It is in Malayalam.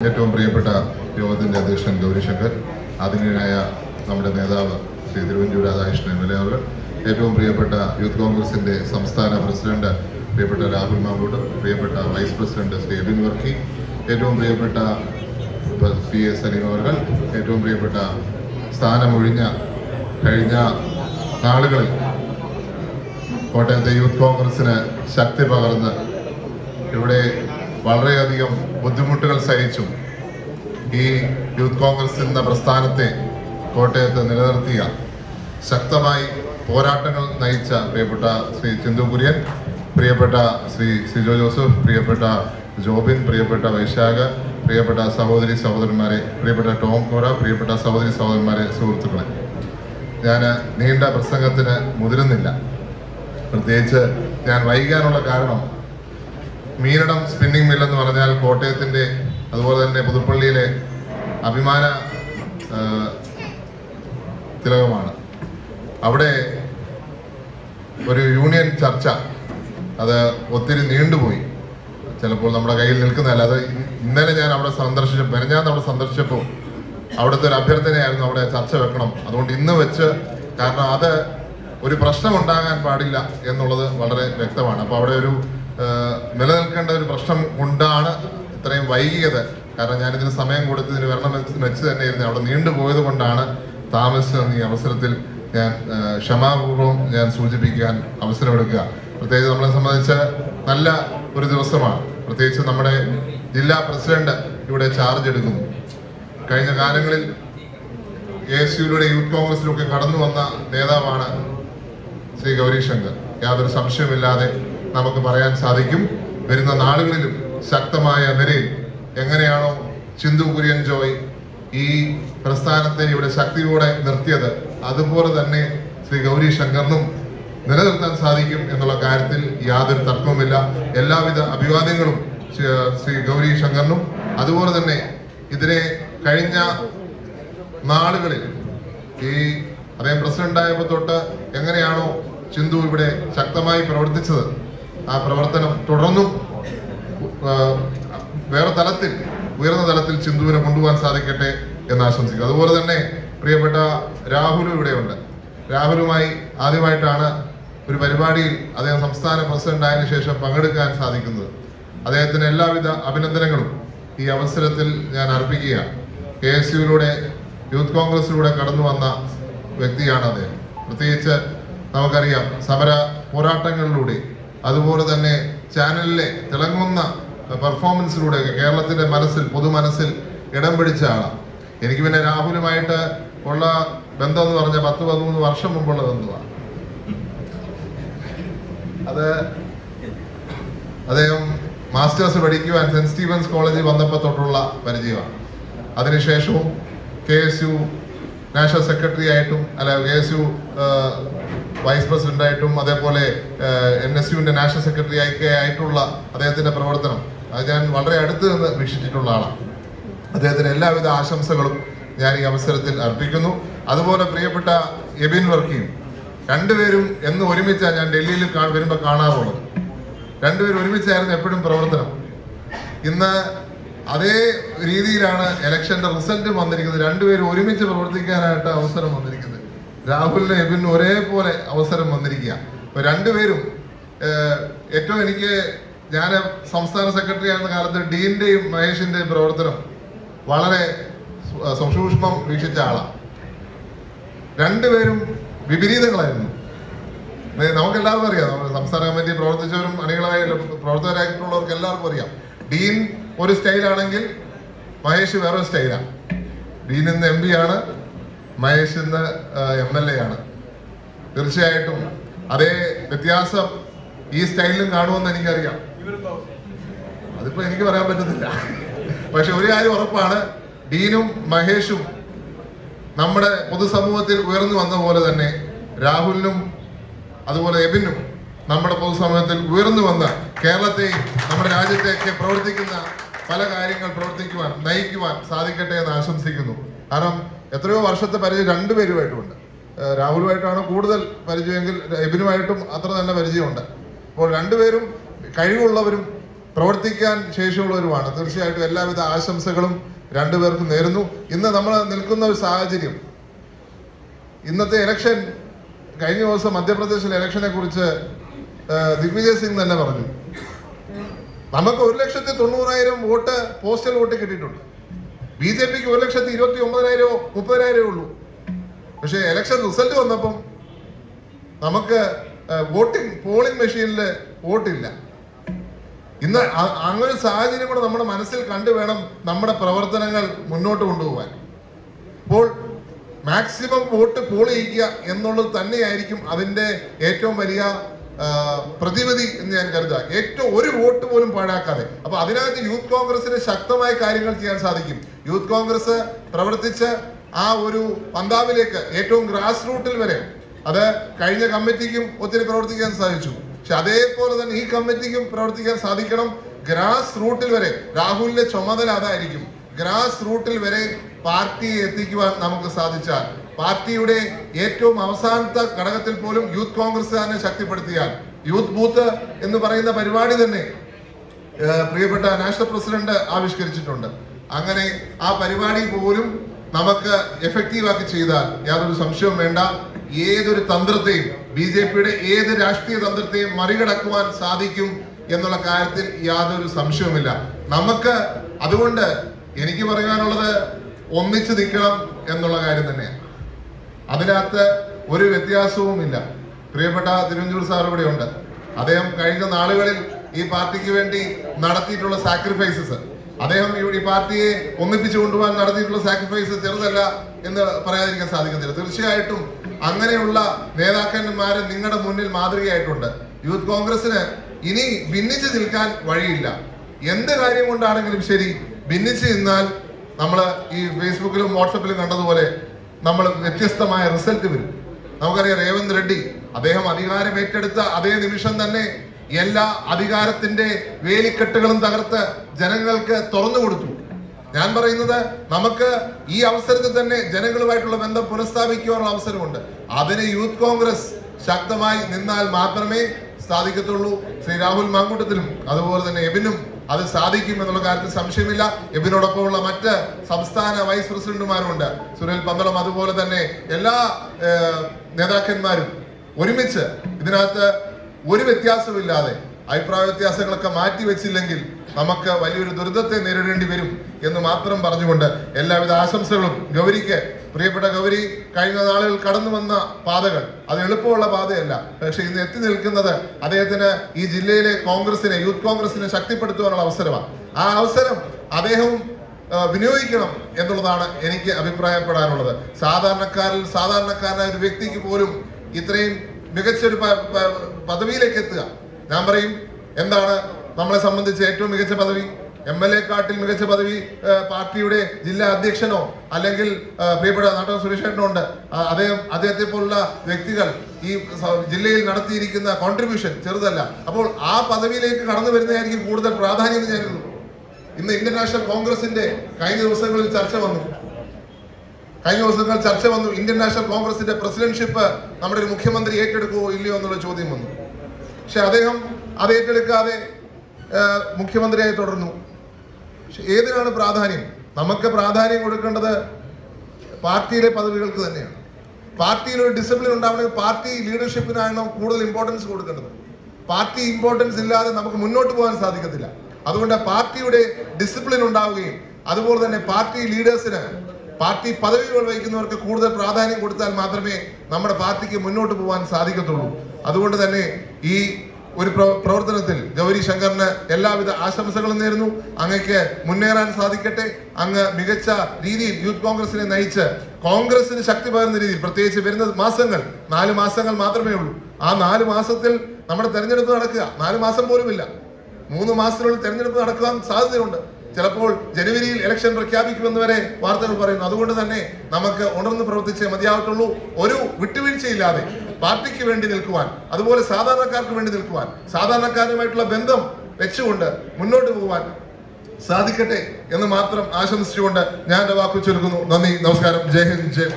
ഏറ്റവും പ്രിയപ്പെട്ട യോഗത്തിന്റെ അധ്യക്ഷൻ ഗൗരിശങ്കർ ആദരണീയനായ നമ്മുടെ നേതാവ് Shri Thiruvanchoor Radhakrishnan M L A അവർ ഏറ്റവും പ്രിയപ്പെട്ട യൂത്ത് കോൺഗ്രസിന്റെ സംസ്ഥാന പ്രസിഡന്റ് പ്രിയപ്പെട്ട രാഹുൽ മാമ്പൂട്ട് പ്രിയപ്പെട്ട വൈസ് പ്രസിഡന്റ് ശ്രീ എബിൻ വർക്കി ഏറ്റവും പ്രിയപ്പെട്ട പി എസ് സലീം അവർ ഏറ്റവും പ്രിയപ്പെട്ട സ്ഥാനമൊഴിഞ്ഞ കഴിഞ്ഞ നാളുകളിൽ കോട്ടയത്തെ യൂത്ത് കോൺഗ്രസിന് ശക്തി പകർന്ന് ഇവിടെ വളരെയധികം ബുദ്ധിമുട്ടുകൾ സഹിച്ചും ഈ യൂത്ത് കോൺഗ്രസ് എന്ന പ്രസ്ഥാനത്തെ കോട്ടയത്ത് നിലനിർത്തിയ ശക്തമായി പോരാട്ടങ്ങൾ നയിച്ച പ്രിയപ്പെട്ട ശ്രീ ചിന്തു കുര്യൻ പ്രിയപ്പെട്ട ശ്രീ സിജോ ജോസഫ് പ്രിയപ്പെട്ട ജോബിൻ പ്രിയപ്പെട്ട വൈശാഖ പ്രിയപ്പെട്ട സഹോദരി സഹോദരന്മാരെ പ്രിയപ്പെട്ട ടോം കോര പ്രിയപ്പെട്ട സഹോദരി സഹോദരന്മാരെ സുഹൃത്തുക്കളെ. ഞാൻ നീണ്ട പ്രസംഗത്തിന് മുതിരുന്നില്ല. പ്രത്യേകിച്ച് ഞാൻ വൈകാനുള്ള കാരണം മീനടം സ്പിന്നിംഗ് മില്ലെന്ന് പറഞ്ഞാൽ കോട്ടയത്തിന്റെ അതുപോലെ തന്നെ പുതുപ്പള്ളിയിലെ അഭിമാന തിലകമാണ്. അവിടെ ഒരു യൂണിയൻ ചർച്ച അത് ഒത്തിരി നീണ്ടുപോയി. ചിലപ്പോൾ നമ്മുടെ കയ്യിൽ നിൽക്കുന്നതല്ല. അത് ഇന്നലെ ഞാൻ അവിടെ സന്ദർശിച്ചപ്പോൾ മെനഞ്ഞാന്ന് അവിടെ സന്ദർശിച്ചപ്പോൾ അവിടുത്തെ ഒരു അഭ്യർത്ഥനയായിരുന്നു അവിടെ ചർച്ച വെക്കണം. അതുകൊണ്ട് ഇന്ന് വെച്ച് കാരണം അത് ഒരു പ്രശ്നം ഉണ്ടാകാൻ പാടില്ല എന്നുള്ളത് വളരെ വ്യക്തമാണ്. അപ്പോൾ അവിടെ ഒരു നിലനിൽക്കേണ്ട ഒരു പ്രശ്നം കൊണ്ടാണ് ഇത്രയും വൈകിയത്. കാരണം ഞാനിതിന് സമയം കൊടുത്ത് ഇതിന് വരണം വെച്ച് തന്നെയായിരുന്നു. അവിടെ നീണ്ടുപോയത് കൊണ്ടാണ് താമസിച്ചതെന്ന് ഈ അവസരത്തിൽ ഞാൻ ക്ഷമാപൂർവം ഞാൻ സൂചിപ്പിക്കാൻ അവസരമെടുക്കുക. പ്രത്യേകിച്ച് നമ്മളെ സംബന്ധിച്ച് നല്ല ഒരു ദിവസമാണ്. പ്രത്യേകിച്ച് നമ്മുടെ ജില്ലാ പ്രസിഡന്റ് ഇവിടെ ചാർജ് എടുക്കുന്നു. കഴിഞ്ഞ കാലങ്ങളിൽ എ എസ് യുയുടെ യൂത്ത് കോൺഗ്രസിലൊക്കെ കടന്നു വന്ന നേതാവാണ് ശ്രീ ഗൗരീശങ്കർ. യാതൊരു സംശയമില്ലാതെ നമുക്ക് പറയാൻ സാധിക്കും. വരുന്ന നാളുകളിലും ശക്തമായ നിലയിൽ എങ്ങനെയാണോ ചിന്തു കുര്യൻ ജോയ് ഈ പ്രസ്ഥാനത്തെ ഇവിടെ ശക്തിയോടെ നിർത്തിയത് അതുപോലെ തന്നെ ശ്രീ ഗൗരി ശങ്കറിനും നിലനിർത്താൻ സാധിക്കും എന്നുള്ള കാര്യത്തിൽ യാതൊരു തർക്കവുമില്ല. എല്ലാവിധ അഭിവാദ്യങ്ങളും ശ്രീ- ഗൗരി ശങ്കറിനും. അതുപോലെ തന്നെ ഇതിനെ കഴിഞ്ഞ നാളുകളിൽ ഈ അദ്ദേഹം പ്രസിഡന്റ് ആയപ്പോൾ തൊട്ട് എങ്ങനെയാണോ ചിന്തു ഇവിടെ ശക്തമായി പ്രവർത്തിച്ചത് ആ പ്രവർത്തനം തുടർന്നും വേറെ തലത്തിൽ ഉയർന്ന തലത്തിൽ ചിന്തുവിനെ കൊണ്ടുപോകാൻ സാധിക്കട്ടെ എന്ന് ആശംസിക്കുന്നു. അതുപോലെ തന്നെ പ്രിയപ്പെട്ട രാഹുലും ഇവിടെയുണ്ട്. രാഹുലുമായി ആദ്യമായിട്ടാണ് ഒരു പരിപാടിയിൽ അദ്ദേഹം സംസ്ഥാന പ്രസിഡന്റ് ആയതിനു ശേഷം പങ്കെടുക്കാൻ സാധിക്കുന്നത്. അദ്ദേഹത്തിന് എല്ലാവിധ അഭിനന്ദനങ്ങളും ഈ അവസരത്തിൽ ഞാൻ അർപ്പിക്കുകയാണ് കെ എസ് യുവിലൂടെ യൂത്ത് കോൺഗ്രസിലൂടെ കടന്നു വന്ന വ്യക്തിയാണ് അദ്ദേഹം. പ്രത്യേകിച്ച് നമുക്കറിയാം സമര പോരാട്ടങ്ങളിലൂടെ അതുപോലെ തന്നെ ചാനലിലെ തിളങ്ങുന്ന പെർഫോമൻസിലൂടെ കേരളത്തിന്റെ മനസ്സിൽ പൊതുമനസ്സിൽ ഇടം പിടിച്ച ആളാണ് എനിക്ക് പിന്നെ രാഹുലുമായിട്ട് ഉള്ള ബന്ധം എന്ന് പറഞ്ഞാൽ പത്ത് പതിമൂന്ന് വർഷം മുമ്പുള്ള ബന്ധമാണ്. അത് അദ്ദേഹം മാസ്റ്റേഴ്സ് പഠിക്കുവാൻ സെന്റ് സ്റ്റീവൻസ് കോളേജിൽ വന്നപ്പോൾ തൊട്ടുള്ള പരിചയമാണ്. അതിനുശേഷവും K S U national secretary ആയിട്ടും അല്ല കെ എസ് യു വൈസ് പ്രസിഡന്റായിട്ടും അതേപോലെ എൻ എസ് യുവിന്റെ നാഷണൽ സെക്രട്ടറി ഒക്കെ ആയിട്ടുള്ള അദ്ദേഹത്തിന്റെ പ്രവർത്തനം. അത് ഞാൻ വളരെ അടുത്ത് നിന്ന് വീക്ഷിച്ചിട്ടുള്ള ആളാണ്. അദ്ദേഹത്തിന് എല്ലാവിധ ആശംസകളും ഞാൻ ഈ അവസരത്തിൽ അർപ്പിക്കുന്നു. അതുപോലെ പ്രിയപ്പെട്ട എബിൻ വർക്കിയും രണ്ടുപേരും എന്ന് ഒരുമിച്ചാണ് ഞാൻ ഡൽഹിയിൽ വരുമ്പോൾ കാണാറുള്ളത്. രണ്ടുപേരും ഒരുമിച്ചായിരുന്നു എപ്പോഴും പ്രവർത്തനം. ഇന്ന് അതേ രീതിയിലാണ് ഇലക്ഷന്റെ റിസൾട്ട് വന്നിരിക്കുന്നത്. രണ്ടുപേരും ഒരുമിച്ച് പ്രവർത്തിക്കാനായിട്ട് അവസരം വന്നിരിക്കുന്നത്. രാഹുലിന് എബിനും ഒരേപോലെ അവസരം വന്നിരിക്കുക. അപ്പൊ രണ്ടുപേരും ഏറ്റവും എനിക്ക് ഞാൻ സംസ്ഥാന സെക്രട്ടറി ആയിരുന്ന കാലത്ത് ഡീന്റെയും മഹേഷിന്റെയും പ്രവർത്തനം വളരെ സൂക്ഷ്മം വീക്ഷിച്ച ആളാണ് രണ്ടുപേരും വിപരീതങ്ങളായിരുന്നു. നമുക്ക് എല്ലാവർക്കും അറിയാം. നമ്മുടെ സംസ്ഥാന കമ്മിറ്റി പ്രവർത്തിച്ചവരും അണികളായ പ്രവർത്തകരായിട്ടുള്ളവർക്ക് എല്ലാവർക്കും അറിയാം. ഡീൻ ഒരു സ്റ്റൈലാണെങ്കിൽ മഹേഷ് വേറൊരു സ്റ്റൈലാണ് ഡീൻ ഇന്ന് എം ആണ്. മഹേഷ് ഇന്ന് എം എൽ എ ആണ്. തീർച്ചയായിട്ടും അതേ വ്യത്യാസം ഈ സ്റ്റൈലിലും കാണുമെന്ന് എനിക്കറിയാം. അതിപ്പോ എനിക്ക് പറയാൻ പറ്റുന്നില്ല. പക്ഷെ ഒരു കാര്യം ഉറപ്പാണ് ഡീനും മഹേഷും നമ്മുടെ പൊതുസമൂഹത്തിൽ ഉയർന്നു വന്ന പോലെ തന്നെ രാഹുലിനും അതുപോലെ എബിനും നമ്മുടെ പൊതുസമൂഹത്തിൽ ഉയർന്നു വന്ന കേരളത്തെയും നമ്മുടെ രാജ്യത്തെയൊക്കെ പ്രവർത്തിക്കുന്ന പല കാര്യങ്ങൾ പ്രവർത്തിക്കുവാൻ നയിക്കുവാൻ സാധിക്കട്ടെ എന്ന് ആശംസിക്കുന്നു. കാരണം എത്രയോ വർഷത്തെ പരിചയം രണ്ടുപേരുമായിട്ടുമുണ്ട് രാഹുലുമായിട്ടാണ് കൂടുതൽ പരിചയമെങ്കിൽ എബിനുമായിട്ടും അത്ര തന്നെ പരിചയമുണ്ട്. അപ്പോൾ രണ്ടുപേരും കഴിവുള്ളവരും പ്രവർത്തിക്കാൻ ശേഷിയുള്ളവരുമാണ്. തീർച്ചയായിട്ടും എല്ലാവിധ ആശംസകളും രണ്ടുപേർക്കും നേരുന്നു. ഇന്ന് നമ്മൾ നിൽക്കുന്ന ഒരു സാഹചര്യം ഇന്നത്തെ ഇലക്ഷൻ കഴിഞ്ഞ ദിവസം മധ്യപ്രദേശിലെ ഇലക്ഷനെ കുറിച്ച് ദിഗ്വിജയ് സിംഗ് തന്നെ പറഞ്ഞു. നമുക്ക് ഒരു ലക്ഷത്തി തൊണ്ണൂറായിരം വോട്ട് പോസ്റ്റൽ വോട്ട് കിട്ടിയിട്ടുണ്ട്. ബി ജെ പിക്ക് ഒരു ലക്ഷത്തി ഇരുപത്തി ഒമ്പതിനായിരമോ മുപ്പതിനായിരമോ ഉള്ളൂ. പക്ഷേ ഇലക്ഷൻ റിസൾട്ട് വന്നപ്പം നമുക്ക് വോട്ടിംഗ് പോളിംഗ് മെഷീനിൽ വോട്ടില്ല. ഇന്ന് അങ്ങനെ സാഹചര്യം കൂടെ നമ്മുടെ മനസ്സിൽ കണ്ടു വേണം നമ്മുടെ പ്രവർത്തനങ്ങൾ മുന്നോട്ട് കൊണ്ടുപോകാൻ. അപ്പോൾ മാക്സിമം വോട്ട് പോൾ എന്നുള്ളത് തന്നെയായിരിക്കും അതിന്റെ ഏറ്റവും വലിയ ആ, പ്രതിവിധി എന്ന് ഞാൻ കരുതുക ഏറ്റവും ഒരു വോട്ട് പോലും പാഴാക്കാതെ. അപ്പൊ അതിനകത്ത് യൂത്ത് കോൺഗ്രസിന് ശക്തമായ കാര്യങ്ങൾ ചെയ്യാൻ സാധിക്കും. യൂത്ത് കോൺഗ്രസ് പ്രവർത്തിച്ച് ആ ഒരു പന്താവിലേക്ക് ഏറ്റവും ഗ്രാസ് റൂട്ടിൽ വരെ അത് കഴിഞ്ഞ കമ്മിറ്റിക്കും ഒത്തിരി പ്രവർത്തിക്കാൻ സാധിച്ചു. പക്ഷെ അതേപോലെ തന്നെ ഈ കമ്മിറ്റിക്കും പ്രവർത്തിക്കാൻ സാധിക്കണം ഗ്രാസ് റൂട്ടിൽ വരെ. രാഹുലിന്റെ ചുമതല അതായിരിക്കും. ഗ്രാസ് റൂട്ടിൽ വരെ പാർട്ടിയെ എത്തിക്കുവാൻ നമുക്ക് സാധിച്ചാൽ പാർട്ടിയുടെ ഏറ്റവും അവസാനത്തെ ഘടകത്തിൽ പോലും യൂത്ത് കോൺഗ്രസ് തന്നെ ശക്തിപ്പെടുത്തിയാൽ യൂത്ത് ബൂത്ത് എന്ന് പറയുന്ന പരിപാടി തന്നെ പ്രിയപ്പെട്ട നാഷണൽ പ്രസിഡന്റ് ആവിഷ്കരിച്ചിട്ടുണ്ട്. അങ്ങനെ ആ പരിപാടി പോലും നമുക്ക് എഫക്റ്റീവ് ആക്കി ചെയ്താൽ യാതൊരു സംശയവും വേണ്ട. ഏതൊരു തന്ത്രത്തെയും ബി ജെ പിയുടെ ഏത് രാഷ്ട്രീയ തന്ത്രത്തെയും മറികടക്കുവാൻ സാധിക്കും എന്നുള്ള കാര്യത്തിൽ യാതൊരു സംശയവുമില്ല. നമുക്ക് അതുകൊണ്ട് എനിക്ക് പറയാനുള്ളത് ഒന്നിച്ചു നിൽക്കണം എന്നുള്ള കാര്യം തന്നെയാണ്. അതിനകത്ത് ഒരു വ്യത്യാസവുമില്ല. പ്രിയപ്പെട്ട തിരുവഞ്ചൂർ സാർ ഇവിടെ ഉണ്ട്. അദ്ദേഹം കഴിഞ്ഞ നാളുകളിൽ ഈ പാർട്ടിക്ക് വേണ്ടി നടത്തിയിട്ടുള്ള സാക്രിഫൈസസ് അദ്ദേഹം ഈ- പാർട്ടിയെ ഒന്നിപ്പിച്ചു കൊണ്ടുപോകാൻ നടത്തിയിട്ടുള്ള സാക്രിഫൈസ് ചെറുതല്ല എന്ന് പറയാതിരിക്കാൻ സാധിക്കത്തില്ല. തീർച്ചയായിട്ടും അങ്ങനെയുള്ള നേതാക്കന്മാര് നിങ്ങളുടെ മുന്നിൽ മാതൃകയായിട്ടുണ്ട്. യൂത്ത് കോൺഗ്രസിന് ഇനി ഭിന്നിച്ചു നിൽക്കാൻ വഴിയില്ല. എന്ത് കാര്യം കൊണ്ടാണെങ്കിലും ശരി ഭിന്നിച്ച് നിന്നാൽ നമ്മൾ ഈ ഫേസ്ബുക്കിലും വാട്സപ്പിലും കണ്ടതുപോലെ നമ്മൾ വ്യത്യസ്തമായ റിസൾട്ട് വരും. നമുക്കറിയാം രേവന്ത് റെഡ്ഡി അദ്ദേഹം അധികാരം ഏറ്റെടുത്ത അതേ നിമിഷം തന്നെ എല്ലാ അധികാരത്തിന്റെ വേലിക്കെട്ടുകളും തകർത്ത് ജനങ്ങൾക്ക് തുറന്നു കൊടുത്തു. ഞാൻ പറയുന്നത് നമുക്ക് ഈ അവസരത്തിൽ തന്നെ ജനങ്ങളുമായിട്ടുള്ള ബന്ധം പുനഃസ്ഥാപിക്കുവാനുള്ള അവസരമുണ്ട്. അതിന് യൂത്ത് കോൺഗ്രസ് ശക്തമായി നിന്നാൽ മാത്രമേ സാധിക്കത്തുള്ളൂ. ശ്രീ രാഹുൽ മാങ്കൂട്ടത്തിലും അതുപോലെ തന്നെ എബിനും അത് സാധിക്കും എന്നുള്ള കാര്യത്തിൽ സംശയമില്ല. എബിനോടൊപ്പമുള്ള മറ്റ് സംസ്ഥാന വൈസ് പ്രസിഡന്റുമാരുണ്ട് സുനിൽ പന്തളം അതുപോലെ തന്നെ എല്ലാ നേതാക്കന്മാരും ഒരുമിച്ച് ഇതിനകത്ത് ഒരു വ്യത്യാസമില്ലാതെ അഭിപ്രായ വ്യത്യാസങ്ങളൊക്കെ മാറ്റിവെച്ചില്ലെങ്കിൽ നമുക്ക് വലിയൊരു ദുരിതത്തെ നേരിടേണ്ടി വരും എന്ന് മാത്രം പറഞ്ഞുകൊണ്ട് എല്ലാവിധ ആശംസകളും. ഗൗരിക്ക് പ്രിയപ്പെട്ട ഗൗരി കഴിഞ്ഞ നാളുകൾ കടന്നു വന്ന പാതകൾ അത് എളുപ്പമുള്ള പാതയല്ല. പക്ഷെ ഇന്ന് എത്തി നിൽക്കുന്നത് അദ്ദേഹത്തിന് ഈ ജില്ലയിലെ കോൺഗ്രസിനെ യൂത്ത് കോൺഗ്രസിനെ ശക്തിപ്പെടുത്തുവാനുള്ള അവസരമാണ്. ആ അവസരം അദ്ദേഹവും വിനിയോഗിക്കണം എന്നുള്ളതാണ് എനിക്ക് അഭിപ്രായപ്പെടാനുള്ളത്. സാധാരണക്കാരിൽ സാധാരണക്കാരനായ ഒരു വ്യക്തിക്ക് പോലും ഇത്രയും മികച്ചൊരു പദവിയിലേക്ക് എത്തുക. ഞാൻ പറയും എന്താണ് നമ്മളെ സംബന്ധിച്ച് ഏറ്റവും മികച്ച പദവി? എം എൽ എ കാട്ടിൽ മികച്ച പദവി പാർട്ടിയുടെ ജില്ലാ അധ്യക്ഷനോ അല്ലെങ്കിൽ പ്രിയപ്പെട്ട നാട്ടോ സുരേഷേട്ടനോ ഉണ്ട്. അദ്ദേഹം അദ്ദേഹത്തെ പോലുള്ള വ്യക്തികൾ ഈ ജില്ലയിൽ നടത്തിയിരിക്കുന്ന കോൺട്രിബ്യൂഷൻ ചെറുതല്ല. അപ്പോൾ ആ പദവിയിലേക്ക് കടന്നു വരുന്നതായിരിക്കും കൂടുതൽ പ്രാധാന്യം ഞാൻ ഇന്ന് ഇന്ത്യൻ നാഷണൽ കോൺഗ്രസിന്റെ കഴിഞ്ഞ ദിവസങ്ങളിൽ ചർച്ച വന്നു. കഴിഞ്ഞ ദിവസങ്ങൾ ചർച്ച വന്നു. ഇന്ത്യൻ നാഷണൽ കോൺഗ്രസിന്റെ പ്രസിഡന്റ്ഷിപ്പ് നമ്മുടെ ഒരു മുഖ്യമന്ത്രി ഏറ്റെടുക്കുമോ ഇല്ലയോ എന്നുള്ള ചോദ്യം വന്നു. പക്ഷെ അദ്ദേഹം അത് ഏറ്റെടുക്കാതെ മുഖ്യമന്ത്രിയായി തുടർന്നു. പക്ഷെ ഏതിനാണ് പ്രാധാന്യം? നമുക്ക് പ്രാധാന്യം കൊടുക്കേണ്ടത് പാർട്ടിയിലെ പദവികൾക്ക് തന്നെയാണ്. പാർട്ടിയിൽ ഒരു ഡിസിപ്ലിൻ ഉണ്ടാവണമെങ്കിൽ പാർട്ടി ലീഡർഷിപ്പിനാണ് കൂടുതൽ ഇമ്പോർട്ടൻസ് കൊടുക്കേണ്ടത്? പാർട്ടി ഇമ്പോർട്ടൻസ് ഇല്ലാതെ നമുക്ക് മുന്നോട്ട് പോകാൻ സാധിക്കത്തില്ല. അതുകൊണ്ട് പാർട്ടിയുടെ ഡിസിപ്ലിൻ ഉണ്ടാവുകയും അതുപോലെ തന്നെ പാർട്ടി ലീഡേഴ്സിന് പാർട്ടി പദവികൾ വഹിക്കുന്നവർക്ക് കൂടുതൽ പ്രാധാന്യം കൊടുത്താൽ മാത്രമേ നമ്മുടെ പാർട്ടിക്ക് മുന്നോട്ട് പോകാൻ സാധിക്കത്തുള്ളൂ. അതുകൊണ്ട് തന്നെ ഈ ഒരു പ്രവർത്തനത്തിൽ ഗൗരി ശങ്കറിന് എല്ലാവിധ ആശംസകളും നേരുന്നു. അങ്ങക്ക് മുന്നേറാൻ സാധിക്കട്ടെ. അങ്ങ് മികച്ച രീതിയിൽ യൂത്ത് കോൺഗ്രസിനെ നയിച്ച് കോൺഗ്രസിന് ശക്തി പകരുന്ന രീതിയിൽ പ്രത്യേകിച്ച് വരുന്ന മാസങ്ങൾ നാല് മാസങ്ങൾ മാത്രമേ ഉള്ളൂ. ആ നാല് മാസത്തിൽ നമ്മുടെ തെരഞ്ഞെടുപ്പ് നടക്കുക. നാല് മാസം പോലുമില്ല മൂന്ന് മാസത്തിനുള്ളിൽ തെരഞ്ഞെടുപ്പ് നടക്കാൻ സാധ്യതയുണ്ട്. ചിലപ്പോൾ ജനുവരിയിൽ ഇലക്ഷൻ പ്രഖ്യാപിക്കുമെന്ന് വരെ വാർത്തകൾ പറയുന്നു. അതുകൊണ്ട് തന്നെ നമുക്ക് ഉണർന്ന് പ്രവർത്തിച്ചേ മതിയാവത്തുള്ളൂ ഒരു വിട്ടുവീഴ്ചയില്ലാതെ പാർട്ടിക്ക് വേണ്ടി നിൽക്കുവാൻ അതുപോലെ സാധാരണക്കാർക്ക് വേണ്ടി നിൽക്കുവാൻ സാധാരണക്കാരുമായിട്ടുള്ള ബന്ധം വെച്ചുകൊണ്ട് മുന്നോട്ട് പോകാൻ സാധിക്കട്ടെ എന്ന് മാത്രം ആശംസിച്ചുകൊണ്ട് ഞാൻ എന്റെ വാക്കു ചുരുക്കുന്നു. നന്ദി നമസ്കാരം. ജയ് ഹിന്ദ് ജയ്